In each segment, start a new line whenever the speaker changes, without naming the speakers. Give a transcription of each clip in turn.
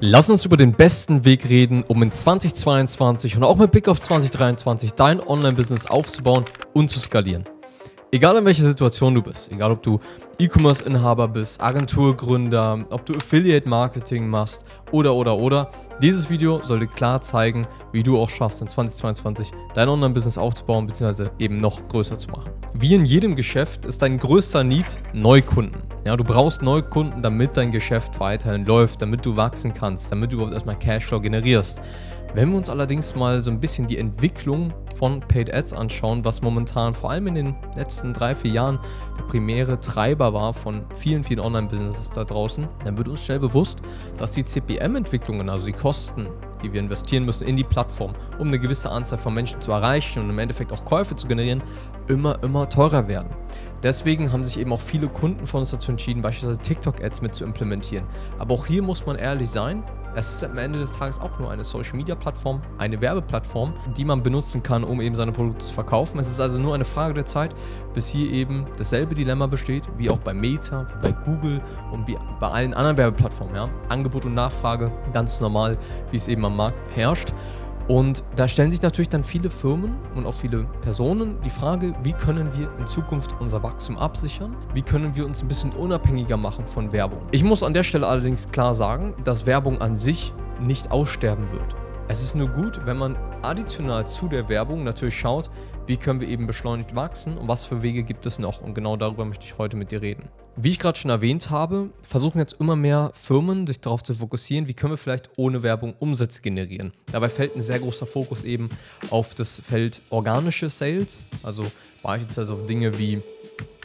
Lass uns über den besten Weg reden, um in 2022 und auch mit Blick auf 2023 dein Online-Business aufzubauen und zu skalieren. Egal in welcher Situation du bist, egal ob du E-Commerce-Inhaber bist, Agenturgründer, ob du Affiliate-Marketing machst oder oder oder, dieses Video soll dir klar zeigen, wie du auch schaffst, in 2022 dein Online-Business aufzubauen bzw. eben noch größer zu machen. Wie in jedem Geschäft ist dein größter Need Neukunden. Ja, du brauchst Neukunden, damit dein Geschäft weiterhin läuft, damit du wachsen kannst, damit du überhaupt erstmal Cashflow generierst. Wenn wir uns allerdings mal so ein bisschen die Entwicklung von Paid Ads anschauen, was momentan vor allem in den letzten drei, vier Jahren der primäre Treiber war von vielen, vielen Online-Businesses da draußen, dann wird uns schnell bewusst, dass die CPM-Entwicklungen, also die Kosten, die wir investieren müssen in die Plattform, um eine gewisse Anzahl von Menschen zu erreichen und im Endeffekt auch Käufe zu generieren, immer, immer teurer werden. Deswegen haben sich eben auch viele Kunden von uns dazu entschieden, beispielsweise TikTok-Ads mit zu implementieren. Aber auch hier muss man ehrlich sein, es ist am Ende des Tages auch nur eine Social Media Plattform, eine Werbeplattform, die man benutzen kann, um eben seine Produkte zu verkaufen. Es ist also nur eine Frage der Zeit, bis hier eben dasselbe Dilemma besteht, wie auch bei Meta, wie bei Google und wie bei allen anderen Werbeplattformen. Ja? Angebot und Nachfrage, ganz normal, wie es eben am Markt herrscht. Und da stellen sich natürlich dann viele Firmen und auch viele Personen die Frage, wie können wir in Zukunft unser Wachstum absichern? Wie können wir uns ein bisschen unabhängiger machen von Werbung? Ich muss an der Stelle allerdings klar sagen, dass Werbung an sich nicht aussterben wird. Es ist nur gut, wenn man additional zu der Werbung natürlich schaut, wie können wir eben beschleunigt wachsen und was für Wege gibt es noch. Und genau darüber möchte ich heute mit dir reden. Wie ich gerade schon erwähnt habe, versuchen jetzt immer mehr Firmen sich darauf zu fokussieren, wie können wir vielleicht ohne Werbung Umsätze generieren. Dabei fällt ein sehr großer Fokus eben auf das Feld organische Sales, also beispielsweise auf Dinge wie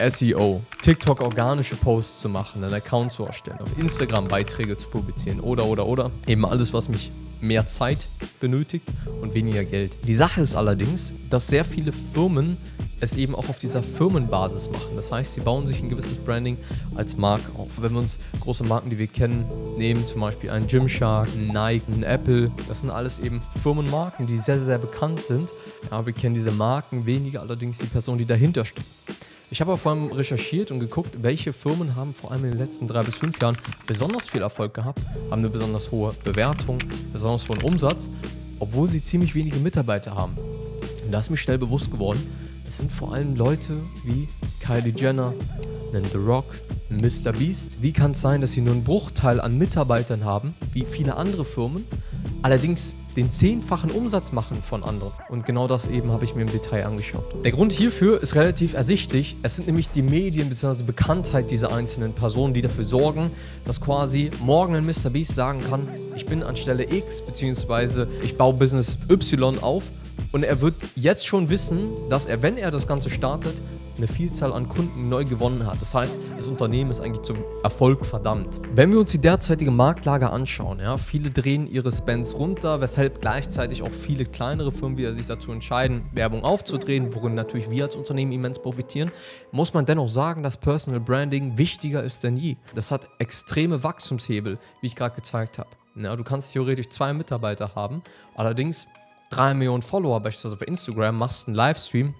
SEO, TikTok organische Posts zu machen, einen Account zu erstellen, auf Instagram Beiträge zu publizieren oder oder oder eben alles, was mich mehr Zeit benötigt und weniger Geld. Die Sache ist allerdings, dass sehr viele Firmen es eben auch auf dieser Firmenbasis machen. Das heißt, sie bauen sich ein gewisses Branding als Marke auf. Wenn wir uns große Marken, die wir kennen, nehmen, zum Beispiel einen Gymshark, einen Nike, einen Apple, das sind alles eben Firmenmarken, die sehr, sehr bekannt sind. Ja, wir kennen diese Marken, weniger allerdings die Person, die dahinter steht. Ich habe vor allem recherchiert und geguckt, welche Firmen haben vor allem in den letzten drei bis fünf Jahren besonders viel Erfolg gehabt, haben eine besonders hohe Bewertung, besonders hohen Umsatz, obwohl sie ziemlich wenige Mitarbeiter haben. Und da ist mir schnell bewusst geworden, es sind vor allem Leute wie Kylie Jenner, The Rock, Mr. Beast. Wie kann es sein, dass sie nur einen Bruchteil an Mitarbeitern haben, wie viele andere Firmen, allerdings den zehnfachen Umsatz machen von anderen. Und genau das eben habe ich mir im Detail angeschaut. Der Grund hierfür ist relativ ersichtlich. Es sind nämlich die Medien bzw. Bekanntheit dieser einzelnen Personen, die dafür sorgen, dass quasi morgen ein Mr. Beast sagen kann, ich bin an Stelle X bzw. ich baue Business Y auf und er wird jetzt schon wissen, dass er, wenn er das Ganze startet, eine Vielzahl an Kunden neu gewonnen hat. Das heißt, das Unternehmen ist eigentlich zum Erfolg verdammt. Wenn wir uns die derzeitige Marktlage anschauen, ja, viele drehen ihre Spends runter, weshalb gleichzeitig auch viele kleinere Firmen wieder sich dazu entscheiden, Werbung aufzudrehen, worin natürlich wir als Unternehmen immens profitieren, muss man dennoch sagen, dass Personal Branding wichtiger ist denn je. Das hat extreme Wachstumshebel, wie ich gerade gezeigt habe. Ja, du kannst theoretisch zwei Mitarbeiter haben, allerdings drei Millionen Follower beispielsweise auf Instagram, machst einen Livestream,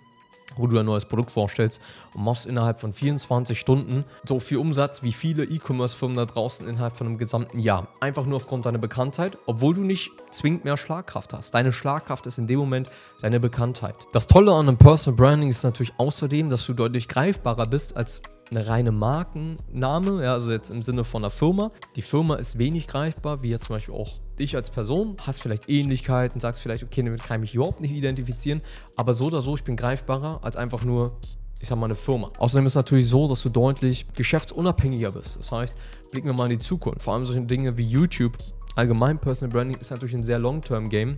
wo du ein neues Produkt vorstellst und machst innerhalb von 24 Stunden so viel Umsatz wie viele E-Commerce-Firmen da draußen innerhalb von einem gesamten Jahr. Einfach nur aufgrund deiner Bekanntheit, obwohl du nicht zwingend mehr Schlagkraft hast. Deine Schlagkraft ist in dem Moment deine Bekanntheit. Das Tolle an einem Personal Branding ist natürlich außerdem, dass du deutlich greifbarer bist als eine reine Markenname, ja, also jetzt im Sinne von einer Firma. Die Firma ist wenig greifbar, wie jetzt zum Beispiel auch dich als Person, hast vielleicht Ähnlichkeiten, sagst vielleicht, okay, damit kann ich mich überhaupt nicht identifizieren, aber so oder so, ich bin greifbarer als einfach nur ich sag mal, eine Firma. Außerdem ist es natürlich so, dass du deutlich geschäftsunabhängiger bist. Das heißt, blicken wir mal in die Zukunft. Vor allem solche Dinge wie YouTube. Allgemein Personal Branding ist natürlich ein sehr Long-Term-Game.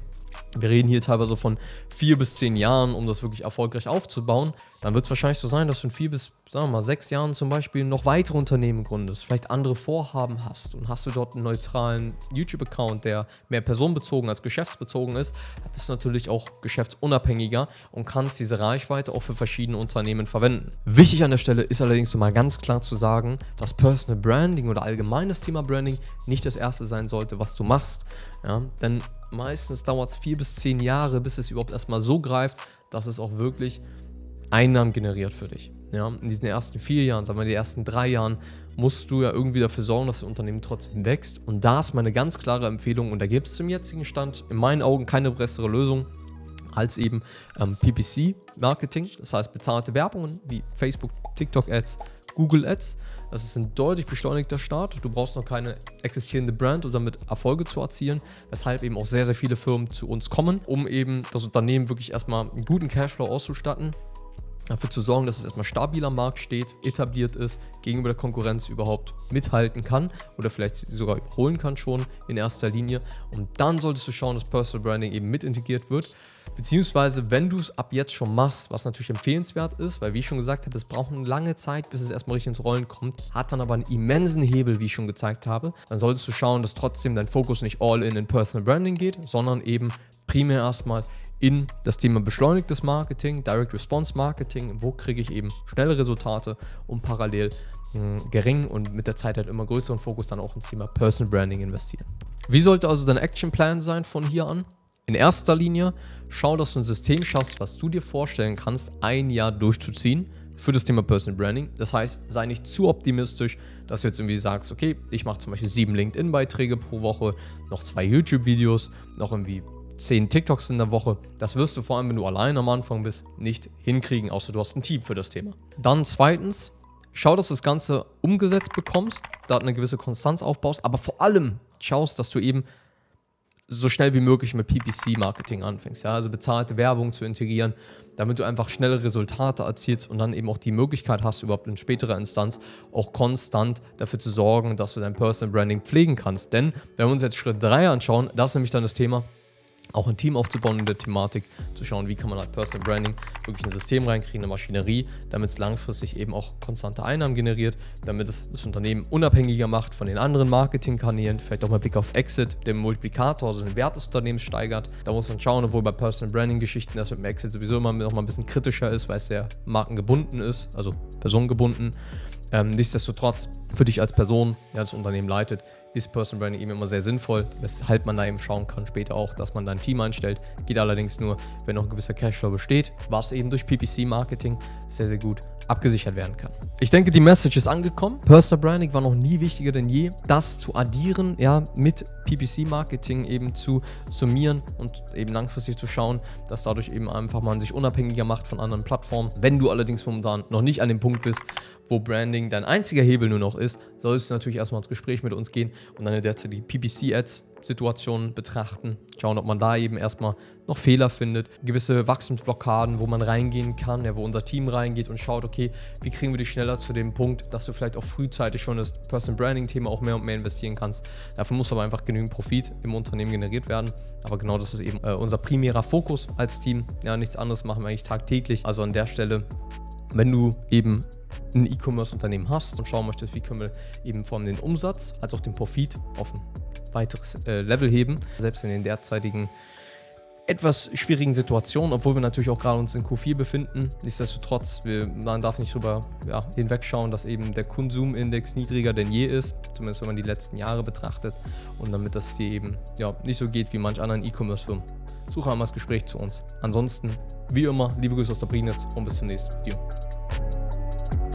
Wir reden hier teilweise von vier bis zehn Jahren, um das wirklich erfolgreich aufzubauen. Dann wird es wahrscheinlich so sein, dass du in vier bis, sagen wir mal, sechs Jahren zum Beispiel noch weitere Unternehmen gründest, vielleicht andere Vorhaben hast und hast du dort einen neutralen YouTube-Account, der mehr personenbezogen als geschäftsbezogen ist, dann bist du natürlich auch geschäftsunabhängiger und kannst diese Reichweite auch für verschiedene Unternehmen verwenden. Wichtig an der Stelle ist allerdings mal ganz klar zu sagen, dass Personal Branding oder allgemeines Thema Branding nicht das erste sein sollte, was du machst. Ja? Denn meistens dauert es vier bis zehn Jahre, bis es überhaupt erstmal so greift, dass es auch wirklich Einnahmen generiert für dich. ja, in diesen ersten vier Jahren, sagen wir die ersten drei Jahren, musst du ja irgendwie dafür sorgen, dass das Unternehmen trotzdem wächst. Und da ist meine ganz klare Empfehlung, und da gibt es zum jetzigen Stand in meinen Augen keine bessere Lösung als eben ähm, PPC-Marketing, das heißt bezahlte Werbungen wie Facebook, TikTok-Ads, Google Ads. Das ist ein deutlich beschleunigter Start. Du brauchst noch keine existierende Brand, um damit Erfolge zu erzielen, weshalb eben auch sehr, sehr viele Firmen zu uns kommen, um eben das Unternehmen wirklich erstmal einen guten Cashflow auszustatten dafür zu sorgen, dass es erstmal stabil am Markt steht, etabliert ist, gegenüber der Konkurrenz überhaupt mithalten kann oder vielleicht sogar überholen kann schon in erster Linie. Und dann solltest du schauen, dass Personal Branding eben mit integriert wird. Beziehungsweise, wenn du es ab jetzt schon machst, was natürlich empfehlenswert ist, weil wie ich schon gesagt habe, es braucht eine lange Zeit, bis es erstmal richtig ins Rollen kommt, hat dann aber einen immensen Hebel, wie ich schon gezeigt habe, dann solltest du schauen, dass trotzdem dein Fokus nicht all in in Personal Branding geht, sondern eben primär erstmal in das Thema beschleunigtes Marketing, Direct Response Marketing, wo kriege ich eben schnelle Resultate und parallel mh, hm, gering und mit der Zeit halt immer größeren Fokus dann auch ins Thema Personal Branding investieren. Wie sollte also dein Action Plan sein von hier an? In erster Linie schau, dass du ein System schaffst, was du dir vorstellen kannst, ein Jahr durchzuziehen für das Thema Personal Branding. Das heißt, sei nicht zu optimistisch, dass du jetzt irgendwie sagst, okay, ich mache zum Beispiel sieben LinkedIn-Beiträge pro Woche, noch zwei YouTube-Videos, noch irgendwie 10 TikToks in der Woche. Das wirst du vor allem, wenn du allein am Anfang bist, nicht hinkriegen, außer du hast ein Team für das Thema. Dann zweitens, schau, dass du das Ganze umgesetzt bekommst, da eine gewisse Konstanz aufbaust, aber vor allem schaust, dass du eben so schnell wie möglich mit PPC-Marketing anfängst. Ja? Also bezahlte Werbung zu integrieren, damit du einfach schnelle Resultate erzielst und dann eben auch die Möglichkeit hast, überhaupt in späterer Instanz auch konstant dafür zu sorgen, dass du dein Personal Branding pflegen kannst. Denn wenn wir uns jetzt Schritt 3 anschauen, das ist nämlich dann das Thema, auch ein Team aufzubauen in der Thematik, zu schauen, wie kann man halt Personal Branding wirklich ein System reinkriegen, eine Maschinerie, damit es langfristig eben auch konstante Einnahmen generiert, damit es das Unternehmen unabhängiger macht von den anderen Marketingkanälen, vielleicht auch mal Blick auf Exit, den Multiplikator, also den Wert des Unternehmens steigert. Da muss man schauen, obwohl bei Personal Branding Geschichten das mit dem Exit sowieso immer noch mal ein bisschen kritischer ist, weil es sehr markengebunden ist, also personengebunden. Ähm, nichtsdestotrotz, für dich als Person, die das Unternehmen leitet, ist Personal Branding eben immer sehr sinnvoll, weshalb man da eben schauen kann später auch, dass man da ein Team einstellt. Geht allerdings nur, wenn noch ein gewisser Cashflow besteht, was eben durch PPC-Marketing sehr, sehr gut abgesichert werden kann. Ich denke, die Message ist angekommen. Personal Branding war noch nie wichtiger denn je. Das zu addieren, ja, mit PPC-Marketing eben zu summieren und eben langfristig zu schauen, dass dadurch eben einfach man sich unabhängiger macht von anderen Plattformen. Wenn du allerdings momentan noch nicht an dem Punkt bist, wo Branding dein einziger Hebel nur noch ist, solltest du natürlich erstmal ins Gespräch mit uns gehen und deine derzeitige PPC-Ads Situationen betrachten, schauen, ob man da eben erstmal noch Fehler findet, gewisse Wachstumsblockaden, wo man reingehen kann, ja, wo unser Team reingeht und schaut, okay, wie kriegen wir dich schneller zu dem Punkt, dass du vielleicht auch frühzeitig schon das Personal Branding Thema auch mehr und mehr investieren kannst. Dafür muss aber einfach genügend Profit im Unternehmen generiert werden. Aber genau das ist eben äh, unser primärer Fokus als Team. Ja, nichts anderes machen wir eigentlich tagtäglich. Also an der Stelle, wenn du eben ein E-Commerce-Unternehmen hast und schauen möchtest, wie können wir eben vor allem den Umsatz als auch den Profit auf ein weiteres äh, Level heben, selbst in den derzeitigen etwas schwierigen Situationen, obwohl wir natürlich auch gerade uns in Q4 befinden. Nichtsdestotrotz, wir, man darf nicht darüber ja, hinwegschauen, dass eben der Konsumindex niedriger denn je ist, zumindest wenn man die letzten Jahre betrachtet. Und damit das hier eben ja, nicht so geht wie manch anderen E-Commerce-Firmen. Suche einmal das Gespräch zu uns. Ansonsten, wie immer, liebe Grüße aus der Brinitz und bis zum nächsten Video.